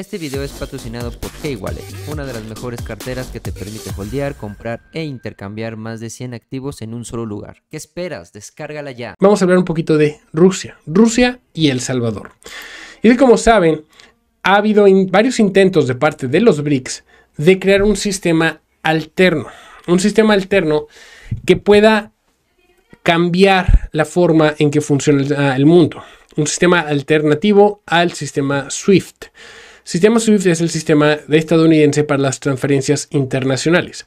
Este video es patrocinado por K-Wallet, una de las mejores carteras que te permite holdear, comprar e intercambiar más de 100 activos en un solo lugar. ¿Qué esperas? Descárgala ya. Vamos a hablar un poquito de Rusia, Rusia y El Salvador. Y como saben, ha habido varios intentos de parte de los BRICS de crear un sistema alterno, un sistema alterno que pueda cambiar la forma en que funciona el mundo, un sistema alternativo al sistema SWIFT. Sistema SWIFT es el sistema estadounidense para las transferencias internacionales,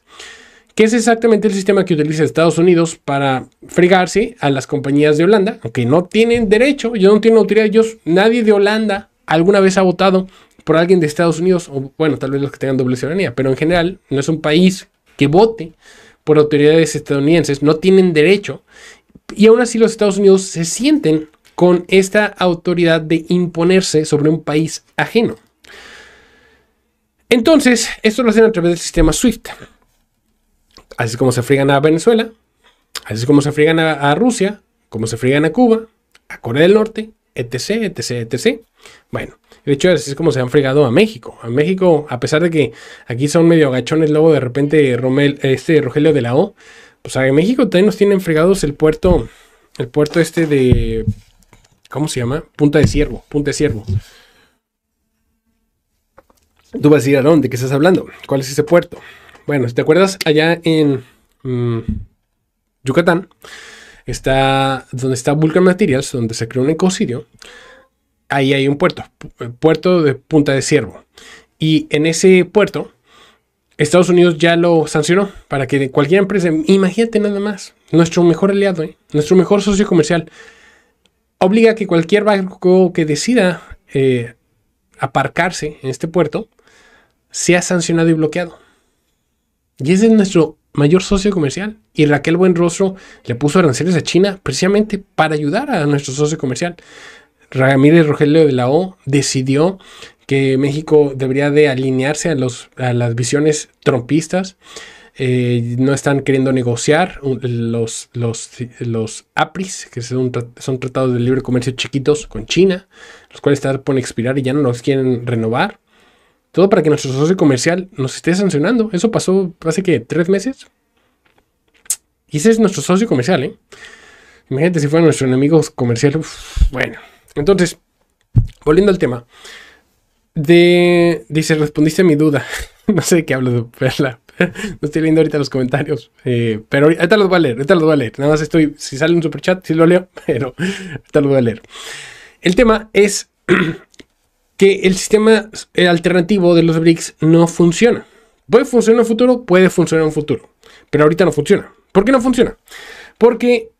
que es exactamente el sistema que utiliza Estados Unidos para fregarse a las compañías de Holanda, aunque no tienen derecho, ellos no tienen autoridad, ellos, nadie de Holanda alguna vez ha votado por alguien de Estados Unidos, o bueno, tal vez los que tengan doble ciudadanía, pero en general no es un país que vote por autoridades estadounidenses, no tienen derecho, y aún así los Estados Unidos se sienten con esta autoridad de imponerse sobre un país ajeno. Entonces, esto lo hacen a través del sistema SWIFT. Así es como se friegan a Venezuela, así es como se friegan a, Rusia, como se friegan a Cuba, a Corea del Norte, etc, etc, etc. Bueno, de hecho, así es como se han fregado a México. A México, a pesar de que aquí son medio agachones, luego de repente este Rogelio de la O, pues a México también nos tienen fregados el puerto, el puerto este de, ¿cómo se llama? Punta de Ciervo, Punta de Ciervo. Tú vas a decir, ¿a ¿De qué estás hablando? ¿Cuál es ese puerto? Bueno, si te acuerdas, allá en mm, Yucatán, está donde está Vulcan Materials, donde se creó un ecocidio. Ahí hay un puerto, puerto de Punta de Ciervo. Y en ese puerto, Estados Unidos ya lo sancionó para que cualquier empresa, imagínate nada más, nuestro mejor aliado, ¿eh? nuestro mejor socio comercial, obliga a que cualquier barco que decida eh, aparcarse en este puerto, se ha sancionado y bloqueado. Y ese es nuestro mayor socio comercial. Y Raquel Buenrostro le puso aranceles a China precisamente para ayudar a nuestro socio comercial. Ramírez Rogelio de la O decidió que México debería de alinearse a, los, las visiones trompistas. Eh, no están queriendo negociar los APRIs, que son, son tratados de libre comercio chiquitos con China, los cuales están por expirar y ya no los quieren renovar. Todo para que nuestro socio comercial nos esté sancionando. Eso pasó hace que tres meses. Y ese es nuestro socio comercial, ¿eh? Imagínate si fuera nuestro enemigo comercial. bueno, entonces, volviendo al tema. De, dice, respondiste a mi duda. no sé de qué hablo de verla. no estoy leyendo ahorita los comentarios. Eh, pero ahorita los voy a leer. Ahorita los voy a leer. Nada más estoy. Si sale un superchat, sí lo leo. Pero ahorita los voy a leer. El tema es que el sistema alternativo de los BRICS no funciona. Puede funcionar en futuro, puede funcionar en futuro, pero ahorita no funciona. ¿Por qué no funciona? Porque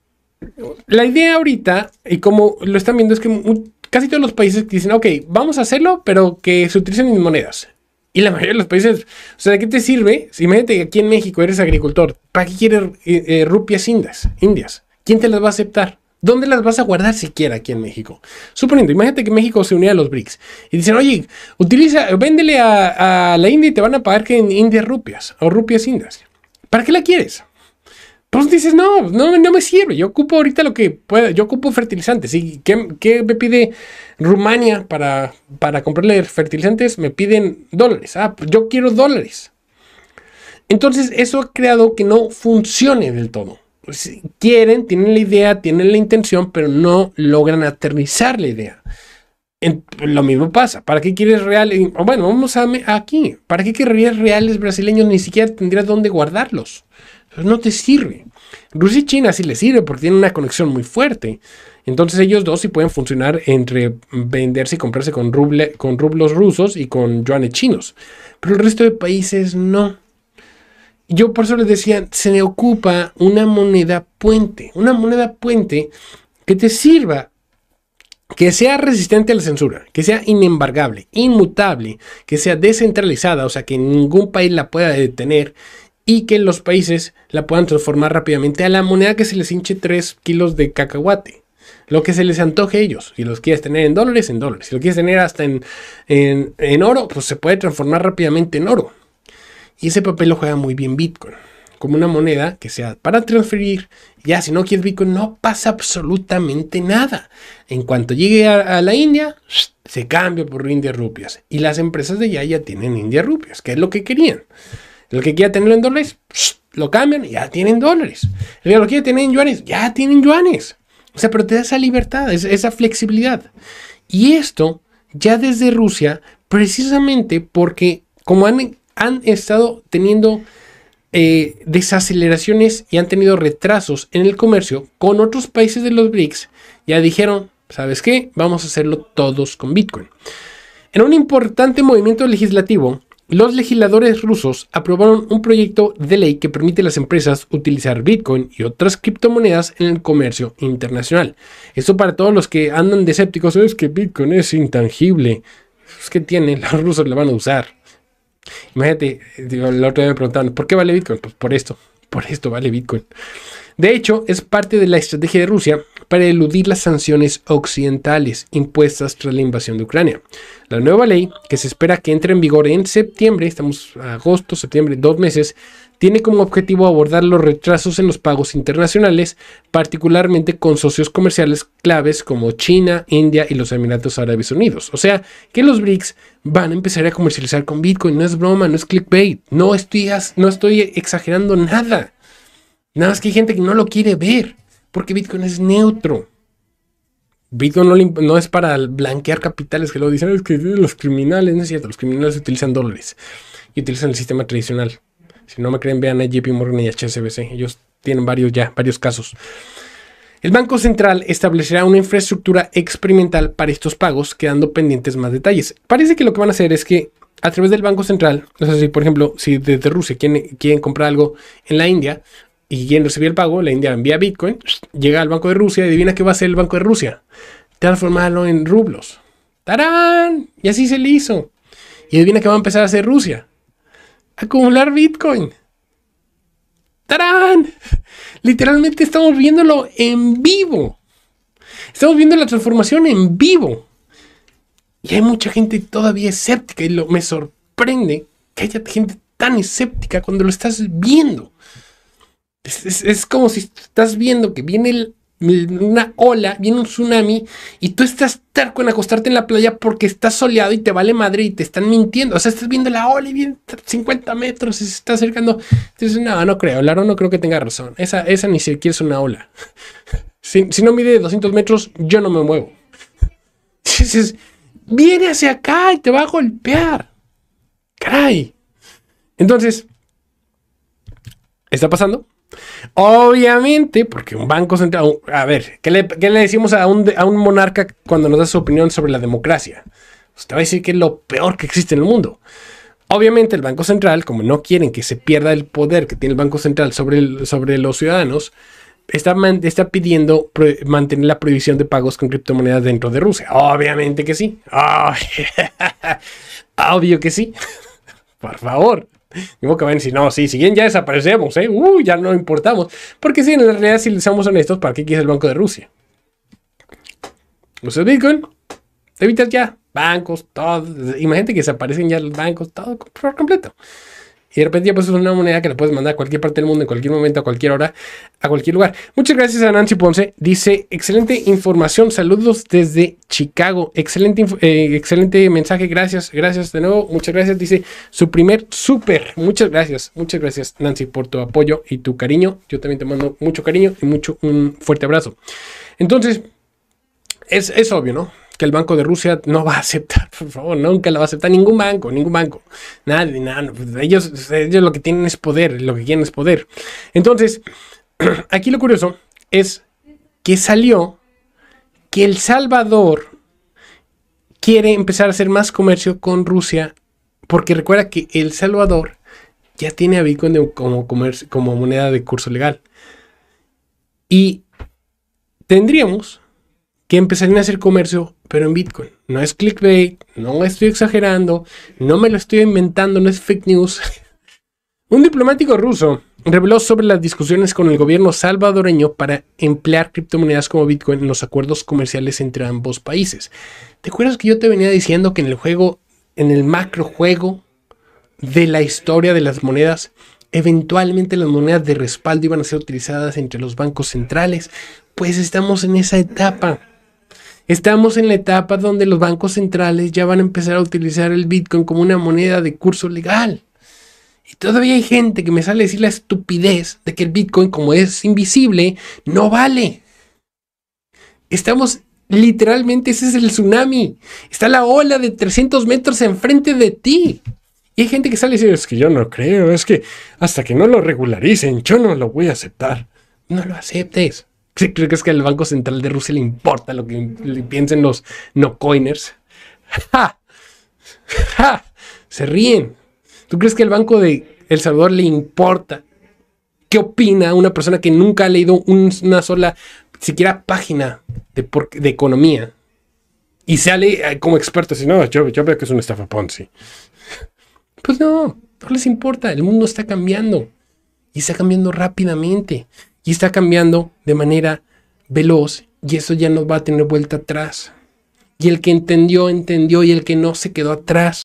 la idea ahorita, y como lo están viendo, es que casi todos los países dicen, ok, vamos a hacerlo, pero que se utilicen mis monedas. Y la mayoría de los países, o sea, ¿de qué te sirve? Si imagínate que aquí en México eres agricultor, ¿para qué quieres eh, eh, rupias indias? indias? ¿Quién te las va a aceptar? ¿Dónde las vas a guardar siquiera aquí en México? Suponiendo, imagínate que México se unía a los BRICS y dicen, oye, utiliza, véndele a, la India y te van a pagar que en Indias rupias o rupias indias. ¿Para qué la quieres? Pues dices, no, no, no me sirve. Yo ocupo ahorita lo que pueda. Yo ocupo fertilizantes. ¿Y qué, me pide Rumania para, para comprarle fertilizantes? Me piden dólares. Ah, pues yo quiero dólares. Entonces, eso ha creado que no funcione del todo. Pues, quieren, tienen la idea, tienen la intención, pero no logran aterrizar la idea. lo mismo pasa. ¿Para qué quieres reales? Bueno, vamos a aquí. ¿Para qué querrías reales brasileños? Ni siquiera tendrías dónde guardarlos. no te sirve. Rusia y China sí les sirve porque tienen una conexión muy fuerte. Entonces ellos dos sí pueden funcionar entre venderse y comprarse con, ruble, con rublos rusos y con yuanes chinos. Pero el resto de países no yo por eso les decía, se le ocupa una moneda puente, una moneda puente que te sirva, que sea resistente a la censura, que sea inembargable, inmutable, que sea descentralizada, o sea, que ningún país la pueda detener y que los países la puedan transformar rápidamente a la moneda que se les hinche 3 kilos de cacahuate. Lo que se les antoje a ellos. Si los quieres tener en dólares, en dólares. Si lo quieres tener hasta en, en oro, pues se puede transformar rápidamente en oro. Y ese papel lo juega muy bien Bitcoin. como una moneda que sea para transferir. Ya, si no quieres Bitcoin, no pasa absolutamente nada. En cuanto llegue a, la India, se cambia por India rupias. Y las empresas de allá ya tienen India rupias, que es lo que querían. El que quiera tenerlo en dólares, lo cambian ya tienen dólares. El que lo tener en yuanes, ya tienen yuanes. O sea, pero te da esa libertad, esa flexibilidad. Y esto ya desde Rusia, precisamente porque como han, han estado teniendo eh, desaceleraciones y han tenido retrasos en el comercio con otros países de los BRICS, ya dijeron, ¿sabes qué? Vamos a hacerlo todos con Bitcoin. En un importante movimiento legislativo, los legisladores rusos aprobaron un proyecto de ley que permite a las empresas utilizar Bitcoin y otras criptomonedas en el comercio internacional. Esto para todos los que andan de escépticos, es que Bitcoin es intangible. Es que tiene, los rusos lo van a usar. Imagínate, digo, la otra vez me preguntaban, ¿por qué vale Bitcoin? Pues por esto, por esto vale Bitcoin. De hecho, es parte de la estrategia de Rusia para eludir las sanciones occidentales impuestas tras la invasión de Ucrania. La nueva ley, que se espera que entre en vigor en septiembre, estamos agosto, septiembre, dos meses, tiene como objetivo abordar los retrasos en los pagos internacionales, particularmente con socios comerciales claves como China, India y los Emiratos Árabes Unidos. O sea, que los BRICS van a empezar a comercializar con Bitcoin. No es broma, no es clickbait. No estoy, no estoy exagerando nada. Nada más que hay gente que no lo quiere ver, porque Bitcoin es neutro. Bitcoin no, es para blanquear capitales, que lo dicen, es que los criminales, no es cierto, los criminales utilizan dólares y utilizan el sistema tradicional. Si no me creen, vean a JP Morgan y HSBC, ellos tienen varios ya, varios casos. El Banco Central establecerá una infraestructura experimental para estos pagos, quedando pendientes más detalles. Parece que lo que van a hacer es que a través del Banco Central, no sé si por ejemplo, si desde Rusia quieren, quieren comprar algo en la India, y quien recibe el pago, la India envía Bitcoin, llega al Banco de Rusia y adivina qué va a hacer el Banco de Rusia. Transformarlo en rublos. ¡Tarán! Y así se le hizo. Y adivina qué va a empezar a hacer Rusia. Acumular Bitcoin. ¡Tarán! Literalmente estamos viéndolo en vivo. Estamos viendo la transformación en vivo. Y hay mucha gente todavía escéptica y lo, me sorprende que haya gente tan escéptica cuando lo estás viendo. Es, como si estás viendo que viene una ola, viene un tsunami y tú estás terco en acostarte en la playa porque estás soleado y te vale madre y te están mintiendo. O sea, estás viendo la ola y viene 50 metros y se está acercando. Entonces, no, no creo. Laro no creo que tenga razón. Esa, esa ni siquiera es una ola. Si, si no mide 200 metros, yo no me muevo. Dices, viene hacia acá y te va a golpear. Caray. Entonces, ¿está pasando? Obviamente, porque un banco central. A ver, ¿qué le, decimos a un, monarca cuando nos da su opinión sobre la democracia? Usted va a decir que es lo peor que existe en el mundo. Obviamente, el Banco Central, como no quieren que se pierda el poder que tiene el Banco Central sobre, los ciudadanos, está pidiendo mantener la prohibición de pagos con criptomonedas dentro de Rusia. Obviamente que sí. obvio que sí. Por favor. Digo que a decir, no, sí, si bien ya desaparecemos, ¿eh? Uh, ya no importamos. Porque sí, en realidad, si somos honestos, ¿para qué quieres el Banco de Rusia? Usas Bitcoin, te evitas ya bancos, todo. Imagínate que desaparecen ya los bancos, todo por completo. Y de repente ya pues es una moneda que la puedes mandar a cualquier parte del mundo, en cualquier momento, a cualquier hora, a cualquier lugar. Muchas gracias a Nancy Ponce. Dice, excelente información. Saludos desde Chicago. Excelente, eh, excelente mensaje. Gracias, gracias de nuevo. Muchas gracias. Dice, su primer súper. Muchas gracias. Muchas gracias, Nancy, por tu apoyo y tu cariño. Yo también te mando mucho cariño y mucho un fuerte abrazo. Entonces, es, es obvio, ¿no? Que el Banco de Rusia no va a aceptar, por favor, nunca lo va a aceptar ningún banco, ningún banco. Nadie, nada, pues, ellos, ellos lo que tienen es poder, lo que quieren es poder. Entonces, aquí lo curioso es que salió que El Salvador quiere empezar a hacer más comercio con Rusia, porque recuerda que El Salvador ya tiene a Bitcoin como, como moneda de curso legal. Y tendríamos que empezarían a hacer comercio, pero en Bitcoin. No es clickbait, no estoy exagerando, no me lo estoy inventando, no es fake news. Un diplomático ruso reveló sobre las discusiones con el gobierno salvadoreño para emplear criptomonedas como Bitcoin en los acuerdos comerciales entre ambos países. ¿Te acuerdas que yo te venía diciendo que en el juego, en el macro juego de la historia de las monedas, eventualmente las monedas de respaldo iban a ser utilizadas entre los bancos centrales. Pues estamos en esa etapa. Estamos en la etapa donde los bancos centrales ya van a empezar a utilizar el Bitcoin como una moneda de curso legal. Y todavía hay gente que me sale a decir la estupidez de que el Bitcoin, como es invisible, no vale. Estamos literalmente, ese es el tsunami. Está la ola de 300 metros enfrente de ti. Y hay gente que sale a decir, es que yo no creo, es que hasta que no lo regularicen, yo no lo voy a aceptar. No lo aceptes. ¿Crees que al Banco Central de Rusia le importa lo que piensen los no coiners? ¡Ja! ¡Ja! Se ríen. ¿Tú crees que al Banco de El Salvador le importa? ¿Qué opina una persona que nunca ha leído una sola, siquiera página de, economía? Y sale eh, como experto, si no, yo, yo veo que es una estafa Ponzi. Pues no, no les importa, el mundo está cambiando y está cambiando rápidamente y está cambiando de manera veloz y eso ya no va a tener vuelta atrás. Y el que entendió, entendió y el que no se quedó atrás.